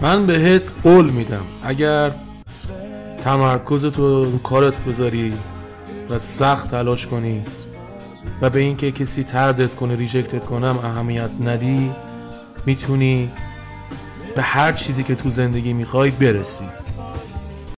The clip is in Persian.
من بهت قول میدم. اگر تمرکز تو کارت بذاری و سخت تلاش کنی و به اینکه کسی تردت کنه ریجکتت کنم اهمیت ندی می‌تونی به هر چیزی که تو زندگی می‌خوای برسی.